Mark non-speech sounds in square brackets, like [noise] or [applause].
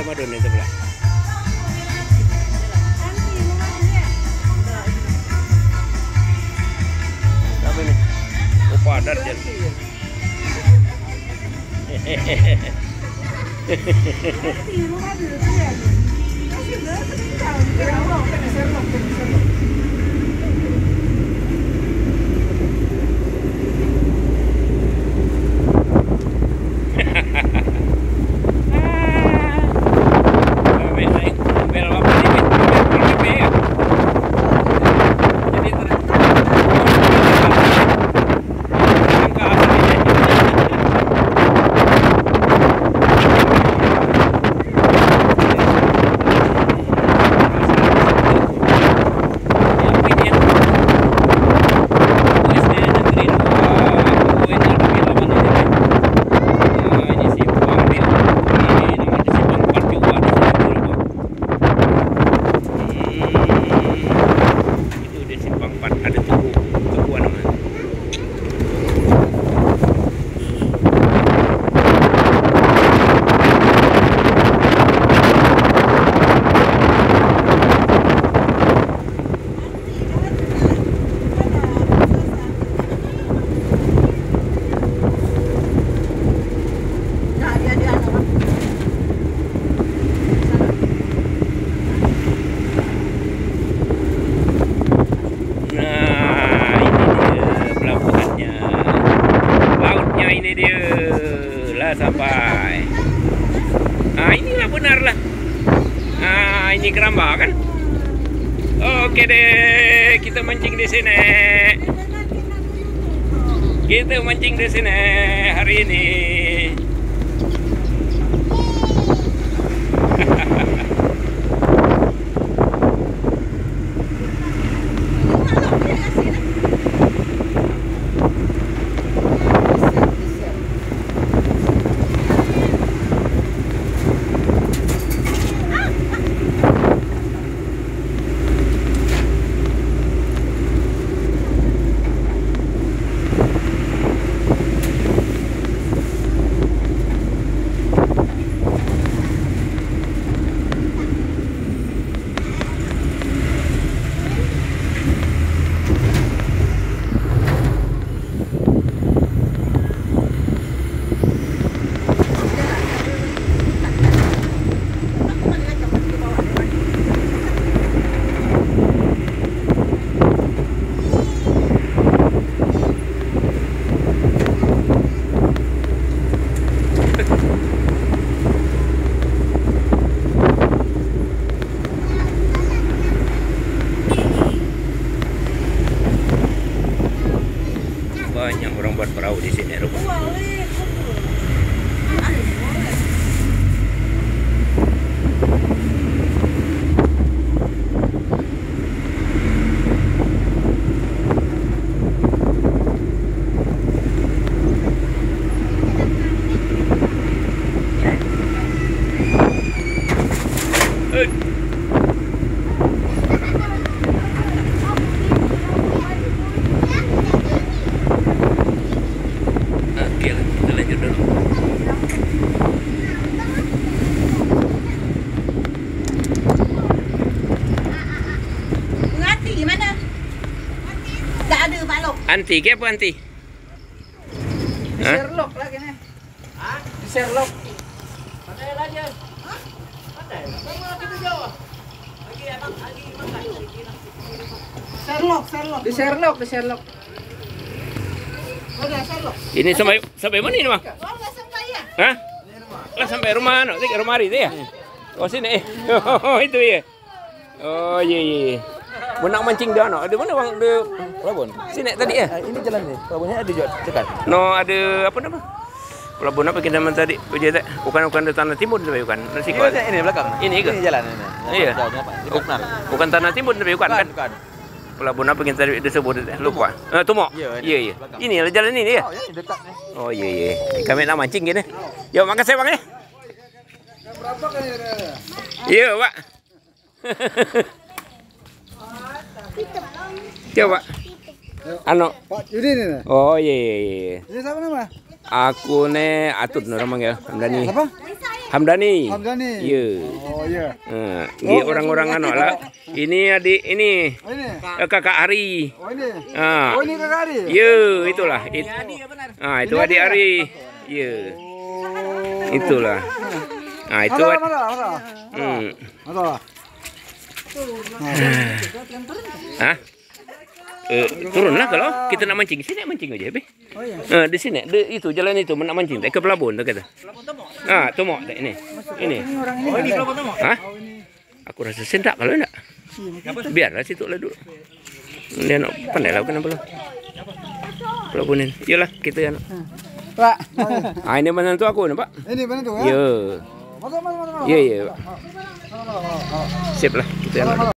ada madu nih sebelah. Apa ini? Oh padat ya. Sampai naik bel apa ini? Bel PKP ya? Jadi ter- Angka aslinya. Yang ini yang USD negeri dua, UIN Alhamdulillah mana ini? Nah, ini simpang bil. Ini namanya simpang empat juga di sini berapa? Hmm, itu di simpang empat ada tugu, tugu namanya. Nah, ini dia pelabuhannya. Lautnya ini dia. Lah sampai. Ah, inilah benar lah. Keramba kan? Oke deh, kita mancing di sini. Kita mancing di sini hari ini. Buat perahu di sini rupanya. Anti, ke apa anti? Di Hah? Sherlock lagi nih. Di Sherlock. Sherlock, Sherlock. Di Sherlock, di Sherlock. Udah Sherlock. Ini sampai sampai mana ini mah? Oh, nggak sampai ya? Hah? Lah sampai rumah no, ke rumah itu ya? Oh sini. [laughs] Oh itu ya. Oh iya iya. Iya. Mau nak mancing dah no. Ada mana bang? Ada Pelabuhan. sini tadi ya? Ah, ini jalan nih. Pelabuhannya ada juga dekat. No ada apa nama? Pelabuhan apa kita zaman tadi? Tak? Bukan bukan di tanah timur tapi bukan. Nasi Ini, kuat. ini belakang. Ini ke? Ini jalan ini. Iya. Bukan tanah timur tapi bukan kan? bukan. Pelabuhan apa kita tadi disebut? Lupa. Eh, Tumo. Iya, Iya iya. Ini lah jalan ini ya. Oh, ini dekat nih. Oh iya iya. Kami nak mancing gini. Yuk makasih bang ya. Berapa kan ini? Iya pak. Coba. Ano? Pak Yudi nih. Oh iya iya iya. Ini siapa nama? Aku ne Atut nama manggil. Andani. Apa? Hamdani. Hamdani. Ya. Oh iya. Ha, ni orang-orang anu lah. Ini adik ini Oh ini. eh, kakak Ari. Oh ini. Ha. Oh ini kakak Ari. Ya, itulah. It, ah, itu Ini adik Ari. Ya. Oh. Itulah. Ah, itu Ada, ad- ada, ada. hmm. Ada. Hah? Eh, turunlah kalau kita nak mancing sini mancing aja, be. Oh iya. Eh, di sini, di, itu jalan itu nak mancing, tak ke pelabuhan tak kata. Pelabuhan Tomok. Ah, Tomok tak ini. Ini. Oh ini pelabuhan Tomok. Hah? Aku rasa sendak kalau enggak. Biarlah situ lah dulu. Dia nak pandai lah kenapa lah. Pelabuhan ini. Yalah kita kan. Pak. Ah ini mana tu aku nampak. Ini mana tuh ya? Ya. Masuk, masuk, masuk. Ya ya. Sip lah kita nak.